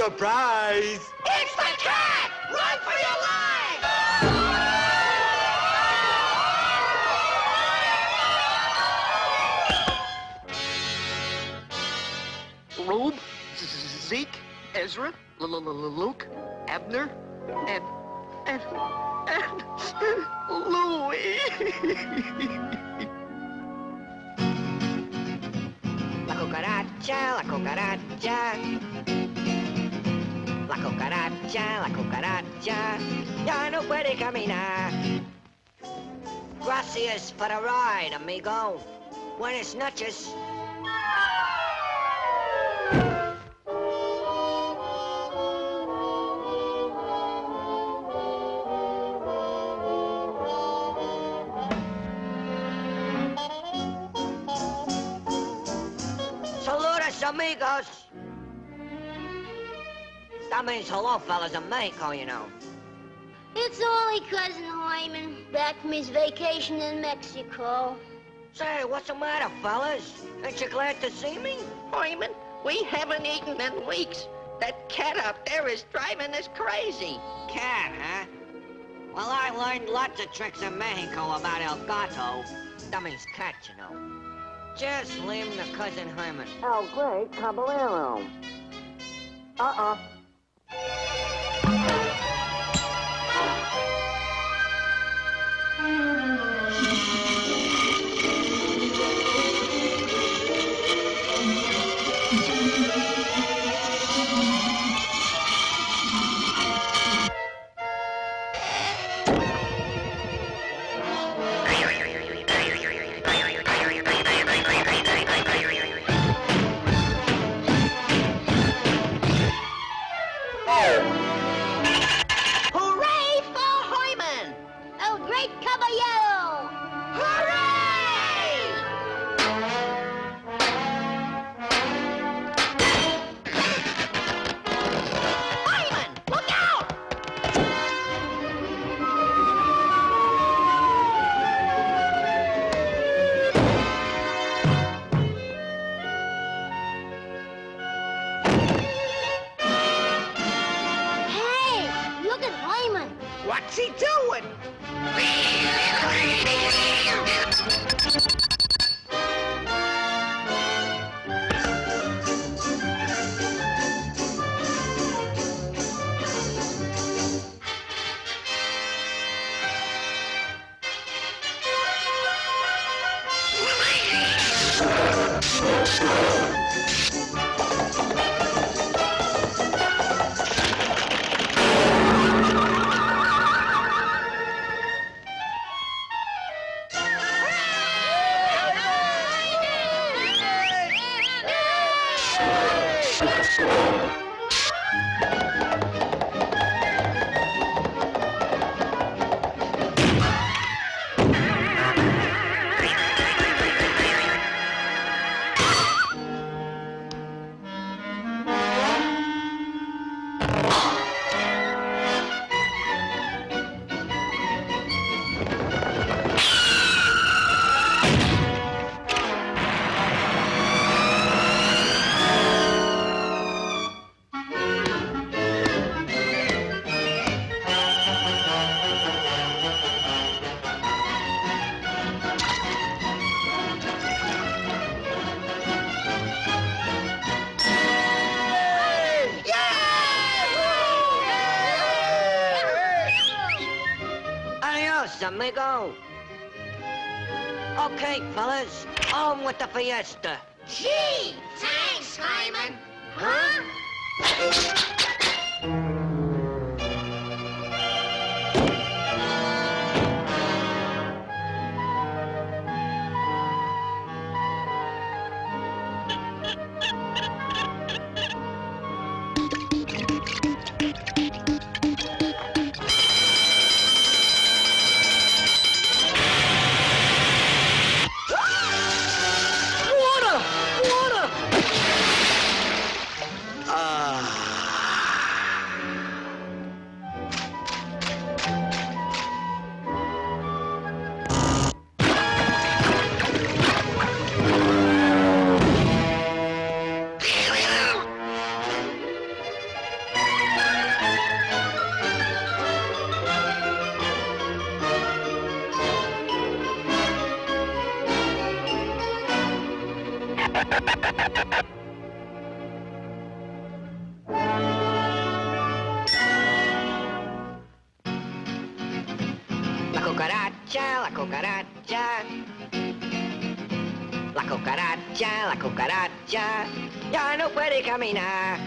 Surprise! It's the cat! Run for your life! Rube, Zeke, Ezra, Luke, Abner, and and and Louie. La cucaracha, la cucaracha. Cucaracha, la cucaracha. Ya no puede caminar. Gracias for the ride, amigo. Buenas noches. Saludos, amigos. That means hello, fellas, in Mexico, you know. It's only Cousin Herman back from his vacation in Mexico. Say, what's the matter, fellas? Ain't you glad to see me? Herman, we haven't eaten in weeks. That cat up there is driving us crazy. Cat, huh? Well, I learned lots of tricks in Mexico about El Gato. That means cat, you know. Just leave him to Cousin Herman. Oh, Great Caballero. Uh-uh. Yeah. He doing? Amigo. Okay, fellas, on with the fiesta. Gee, La cucaracha, la cucaracha. La cucaracha, la cucaracha. Ya no puede caminar.